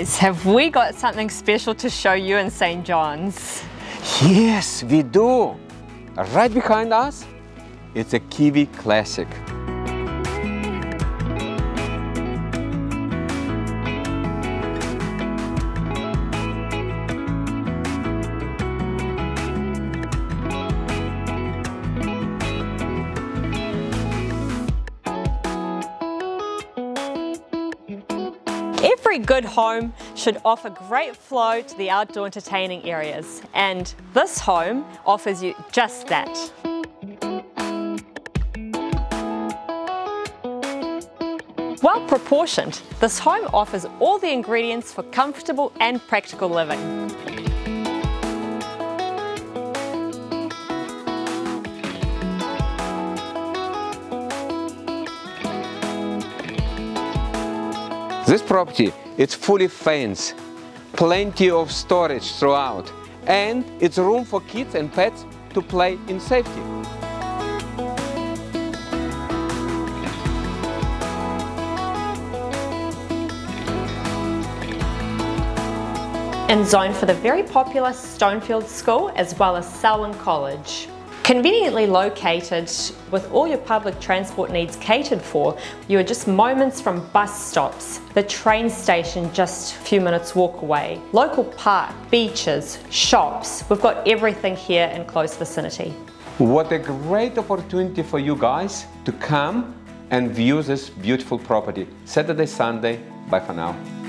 Guys, have we got something special to show you in St. John's? Yes, we do. Right behind us, it's a Kiwi Classic. Every good home should offer great flow to the outdoor entertaining areas, and this home offers you just that. Well proportioned, this home offers all the ingredients for comfortable and practical living. This property is fully fenced, plenty of storage throughout, and it's room for kids and pets to play in safety. and zoned for the very popular Stonefield School as well as Selwyn College. Conveniently located with all your public transport needs catered for, you are just moments from bus stops, the train station just a few minutes walk away, local park, beaches, shops, we've got everything here in close vicinity. What a great opportunity for you guys to come and view this beautiful property. Saturday, Sunday, bye for now.